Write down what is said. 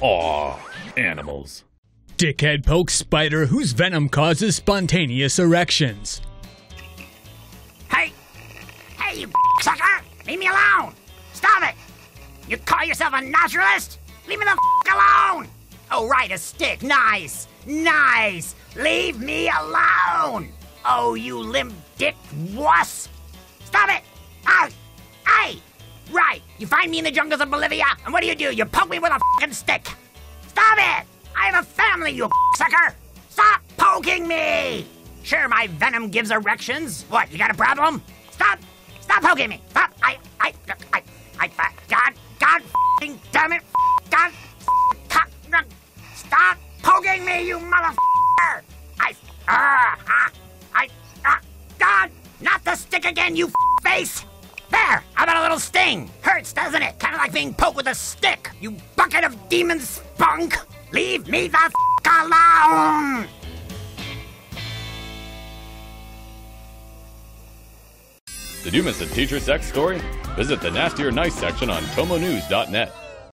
Aw, animals. Dickhead pokes spider whose venom causes spontaneous erections. Hey! Hey, you sucker! Leave me alone! Stop it! You call yourself a naturalist? Leave me the alone! Oh, right, a stick. Nice! Nice! Leave me alone! Oh, you limp dick wuss! Stop it! You find me in the jungles of Bolivia, and what do you do? You poke me with a fucking stick! Stop it! I have a family, you sucker! Stop poking me! Sure, my venom gives erections. What, you got a problem? Stop! Stop poking me! Stop! I, I, I, I, I God, God, f***ing damn it! God, cock, stop poking me, you motherfucker! I, ah, ah, I, ah, God, not the stick again, you face! There! How about a little sting? Hurts, doesn't it? Kind of like being poked with a stick, you bucket of demon spunk! Leave me the f- alone! Did you miss a teacher sex story? Visit the Nasty or Nice section on tomonews.net.